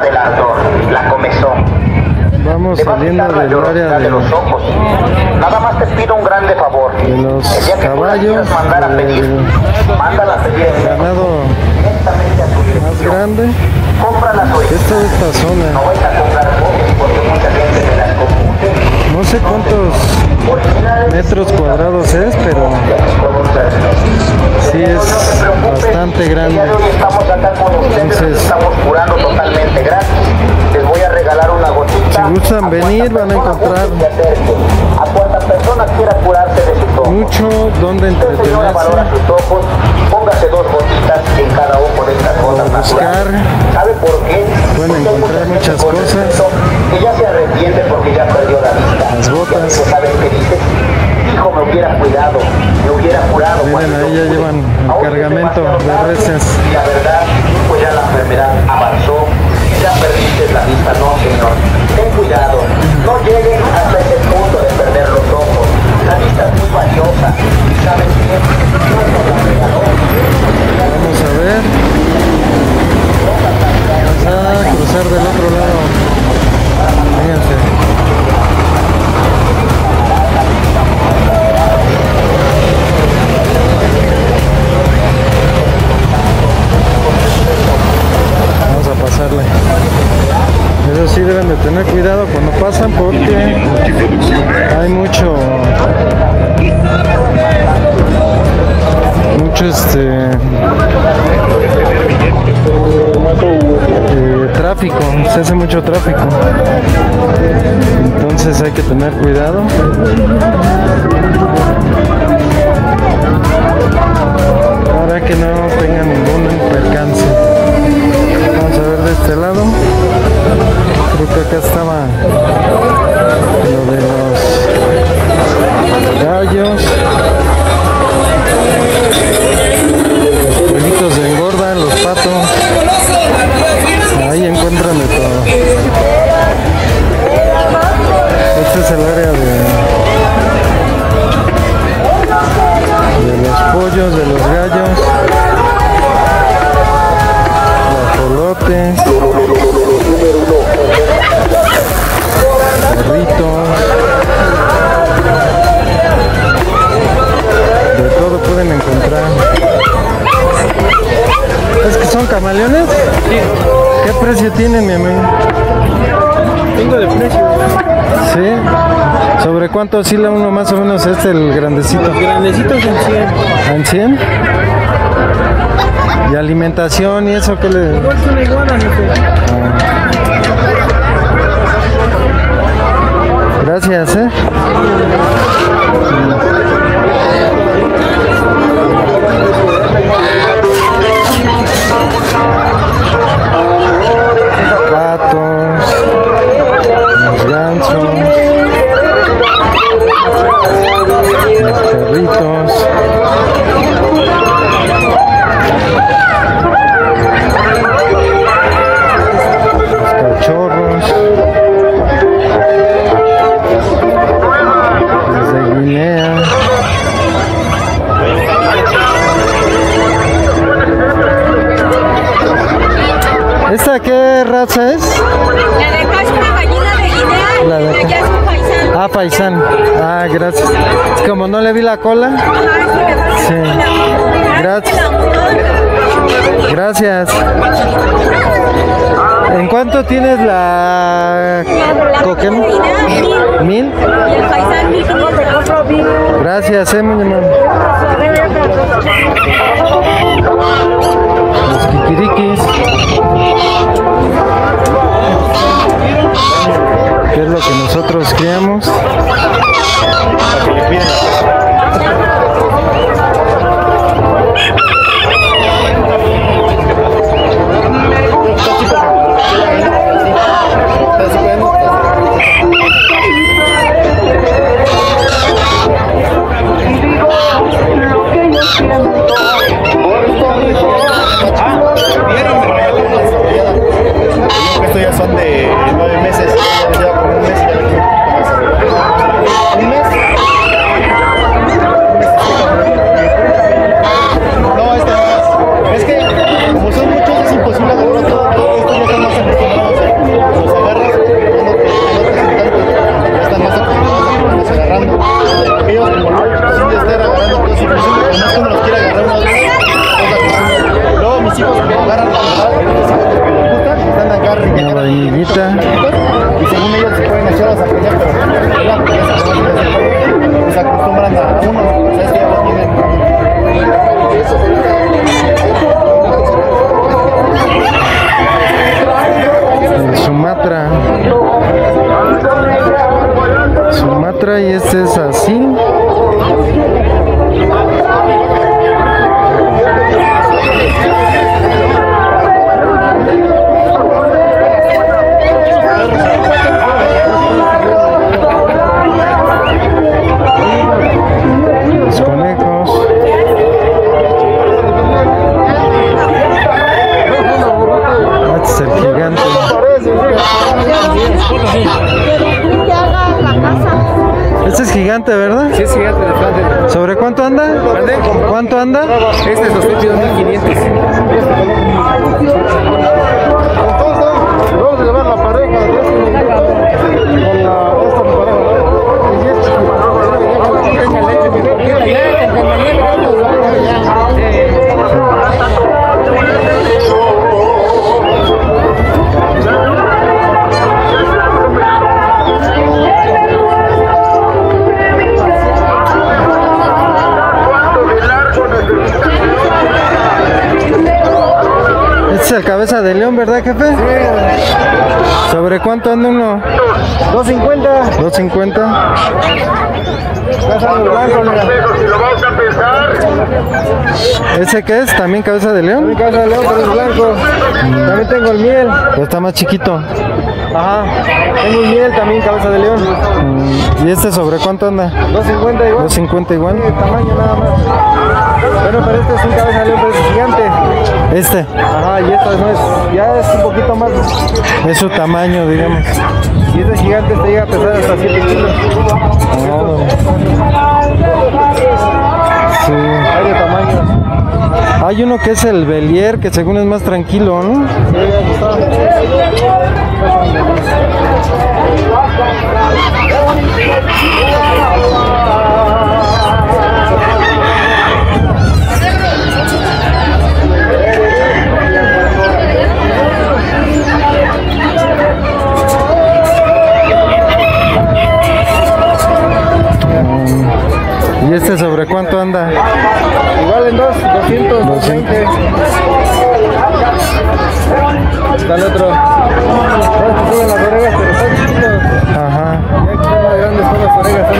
del ardor, la comezón. Vamos saliendo la del llorosidad área de de, los ojos. Nada más te pido un grande favor. de los El día que la caballos, mandar a pedir, del mándala a pedir en ganado más grande. Esta es esta No zona. vais a comprar copias porque mucha gente me las confunde. No sé cuántos metros cuadrados es, pero sí es bastante grande. Entonces- estamos curando totalmente gratis. Les voy a regalar una gotita. Si gustan venir, van a encontrar. Mucho donde entretenerse. póngase dos gotitas en cada ojo Ten cuidado. No lleguen hasta ese punto de perder los ojos. La vista es muy valiosa. ¿Y saben qué? No es como. Vamos a ver. Vamos a cruzar del otro lado. Cuidado. ¿Sobre cuánto oscila uno más o menos este, el grandecito? Grandecitos en 100. ¿En 100? ¿Y alimentación y eso qué le...? Igual que una iguana, jefe. Gracias, ¿eh? Patos, Los cachorros. Desde Guinea. ¿Esta qué raza es? La de una gallina de Guinea La de Ah, paisán. Ah, gracias. Es como no le vi la cola. Sí. Gracias. Gracias. ¿En cuánto tienes la La mil. ¿Mil? Mil. Gracias, eh, mi hermano. Los kikirikis. 250. 250. Casa de blanco, mira. ¿Ese qué es? ¿También cabeza de león? casa de león, pero es blanco. También tengo el miel. Pero está más chiquito. Ajá. Tengo el miel también, cabeza de león. Mm, ¿Y este sobre cuánto anda? 250 igual. 250 igual. Tamaño nada más. Bueno, pero este es un cabeza de es gigante. Este Ajá, y esta no es, ya es un poquito más. es su tamaño, digamos. Y este gigante este llega a pesar hasta 7 kilos. Sí. Hay de tamaño. Hay uno que es el Belier, que según es más tranquilo, ¿no? Sí, está. Está otro. Ajá. Son las orejas,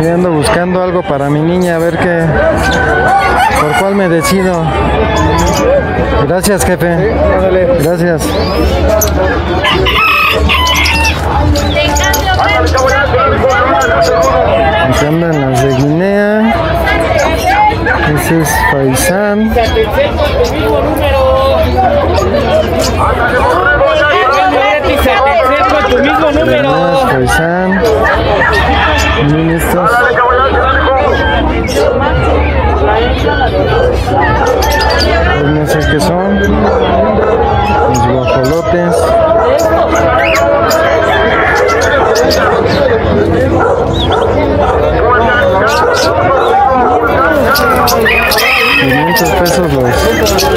Sí, ando buscando algo para mi niña, a ver qué. ¿Por cuál me decido? Gracias, jefe. Pessoal. eu.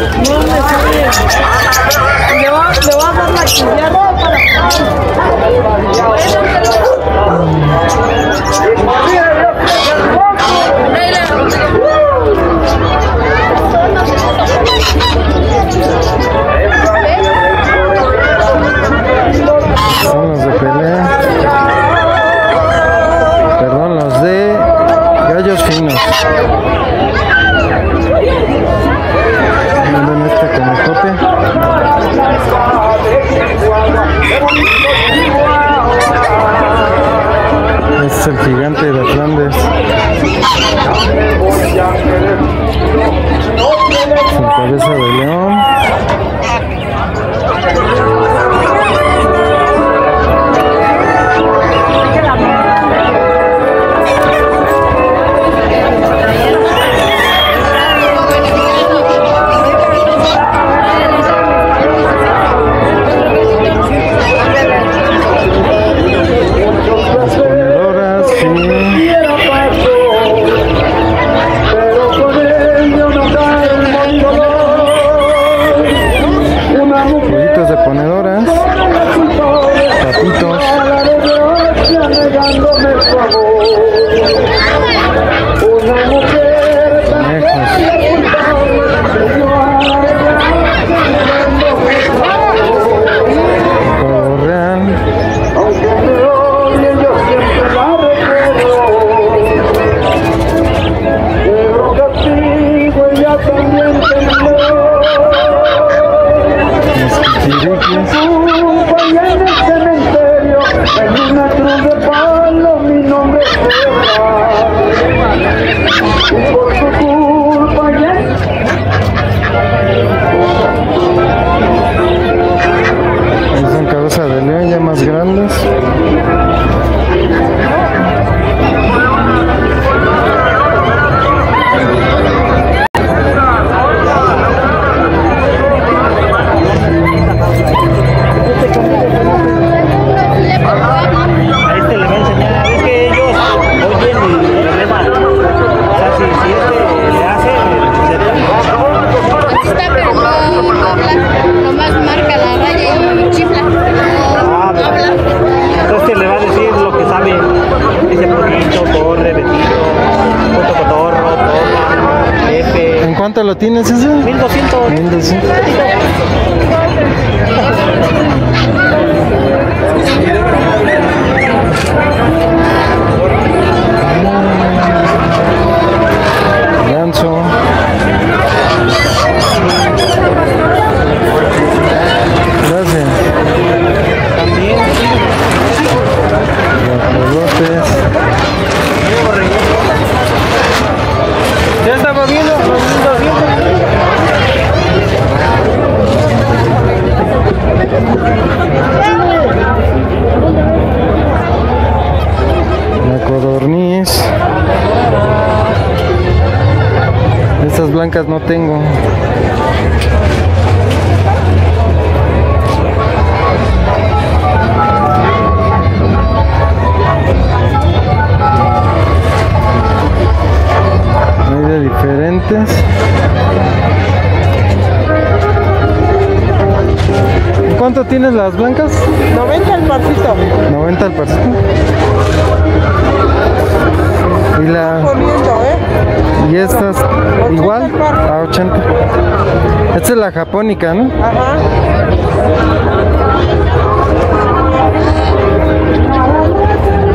¿Cuánto tienes las blancas? 90 el parcito. 90 al parcito. Y la Poniendo, ¿eh? y estas igual el par. a 80. Esta es la japónica, ¿no? Ajá.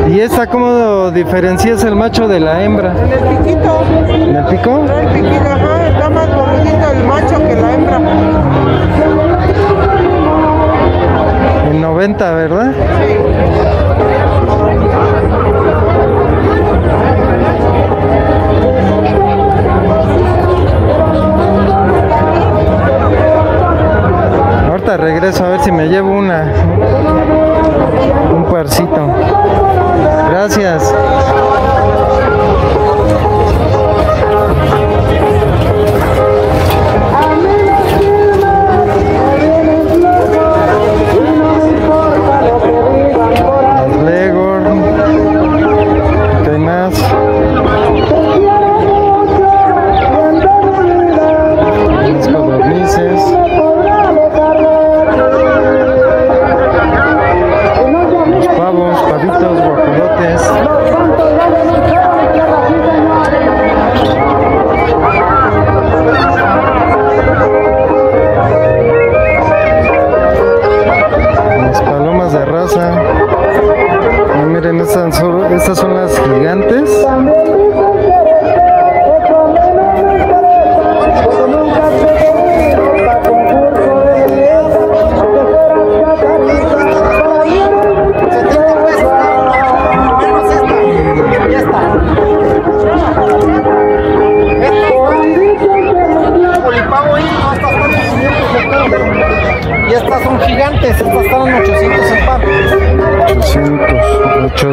Y esta cómo diferencias el macho de la hembra. En el piquito. ¿En el pico? Trae el piquito, ajá. Está más bonito el macho que la hembra. En 90, ¿verdad? Ahorita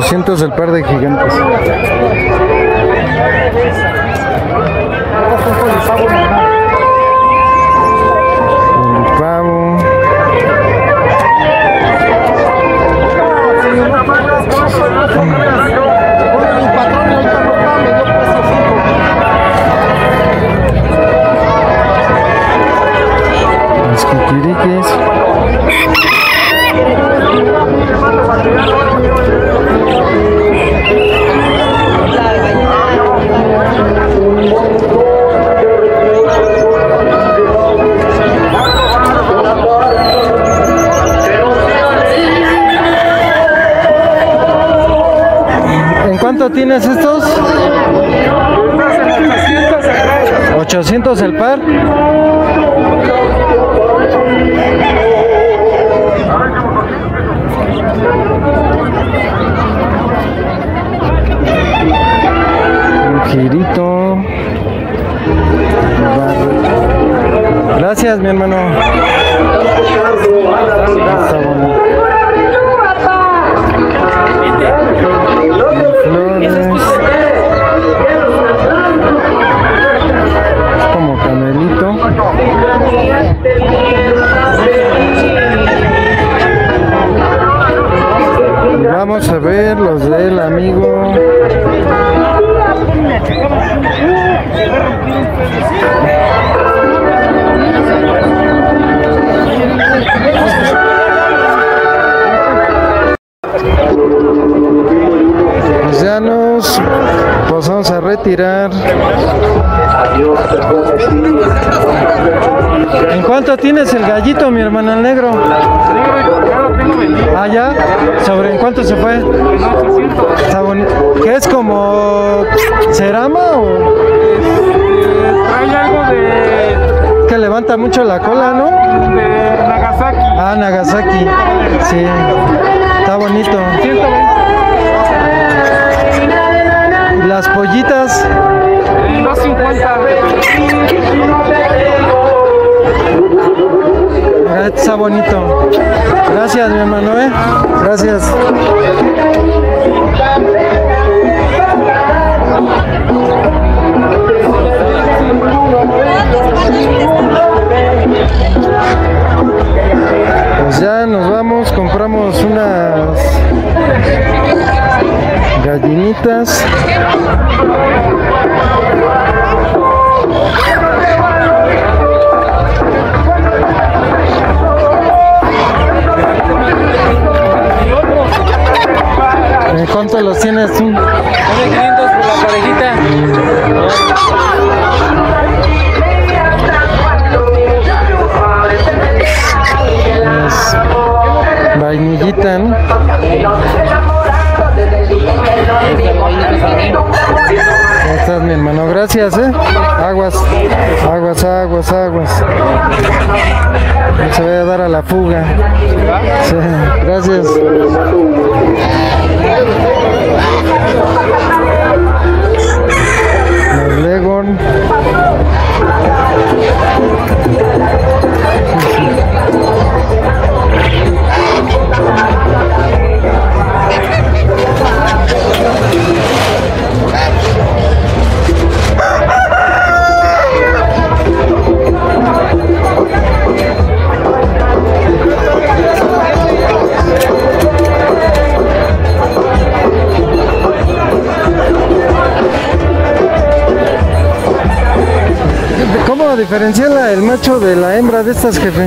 800, 800 el par de gigantes. El pavo. Mi cuánto tienes estos? 800 el par. Girito. Gracias, mi hermano. Vamos a ver los del amigo. Pues ya nos pasamos a retirar. Adiós, te prometí. ¿En cuánto tienes el gallito, mi hermano el negro? Ah, ya. ¿Sobre en cuánto se fue? Está bonito. ¿Qué es como cerama o Hay algo de, que levanta mucho la cola, no? de Nagasaki. Ah, Nagasaki. Sí. Está bonito. 120. ¿Y las pollitas? Eh, 250. Ah, Está bonito. Gracias, mi hermano, ¿eh? Gracias. Pues ya nos vamos, compramos unas gallinitas. ¿Cómo diferenciar la- el macho de la hembra de estas, jefe?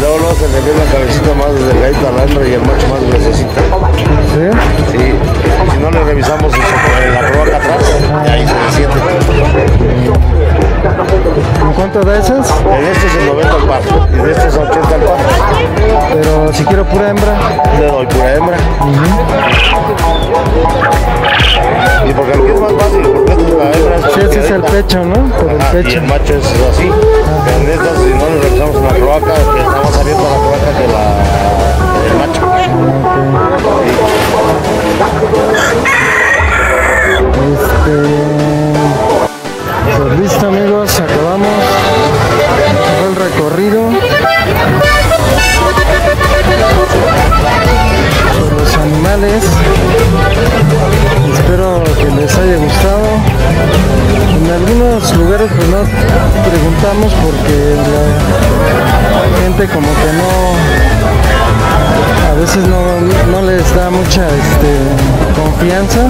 Luego, luego se le ve la cabecita más delgadita a la hembra y el macho más gruesecita. ¿Sí? Sí. Si no le revisamos eh, la cloaca atrás, y ahí se le siente. ¿En cuánto da esas? En este es el 90 al par, y de este es 80 al par. Pero si quiero pura hembra. Le doy pura hembra. Y porque aquí es más fácil, porque esta es la hembra. Sí, ese es el pecho, ¿no? Por el Ajá, y pecho. el macho es así. En estas, si no le revisamos la cloaca, que está más abierta la cloaca que la, el macho. Este, pues listo amigos, acabamos Fue el recorrido porque la gente como que no a veces no, no les da mucha este, confianza,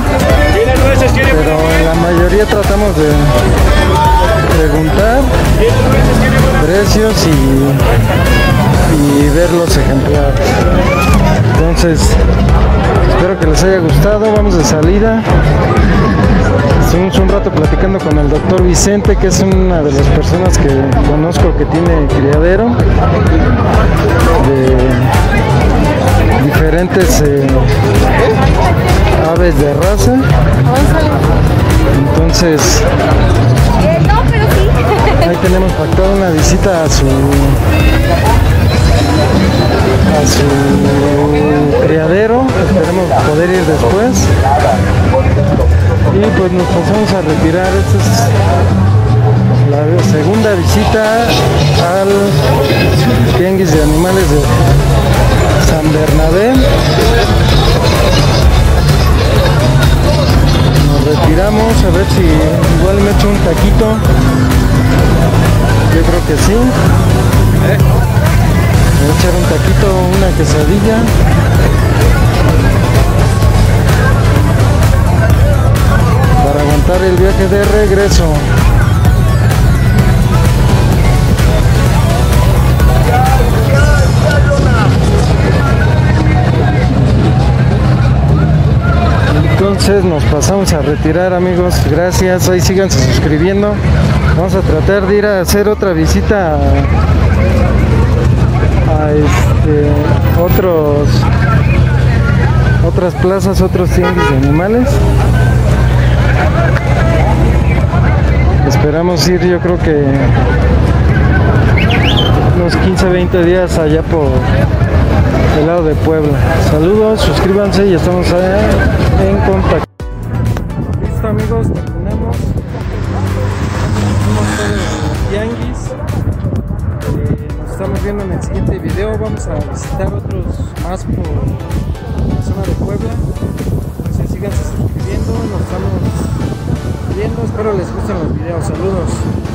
pero la mayoría tratamos de preguntar precios y, y ver los ejemplares. Entonces, espero que les haya gustado, vamos de salida. Estuvimos un rato platicando con el doctor Vicente, que es una de las personas que conozco que tiene criadero a retirar. Esta es la segunda visita al tianguis de animales de San Bernabé. Nos retiramos a ver si igual me echo un taquito. Yo creo que sí. Voy a echar un taquito, una quesadilla. Para aguantar el viaje de regreso. Entonces nos pasamos a retirar amigos. Gracias. Ahí síganse suscribiendo. Vamos a tratar de ir a hacer otra visita a, este, otros otras plazas, otros tianguis de animales. Esperamos ir, yo creo que unos 15, 20 días allá por el lado de Puebla. Saludos, suscríbanse y estamos en contacto. Listo amigos, terminamos. Eh, nos estamos viendo en el siguiente video. Vamos a visitar otros más por la zona de Puebla. Entonces síganse suscribiendo. Nos estamos viendo. Espero les gusten los videos. Saludos.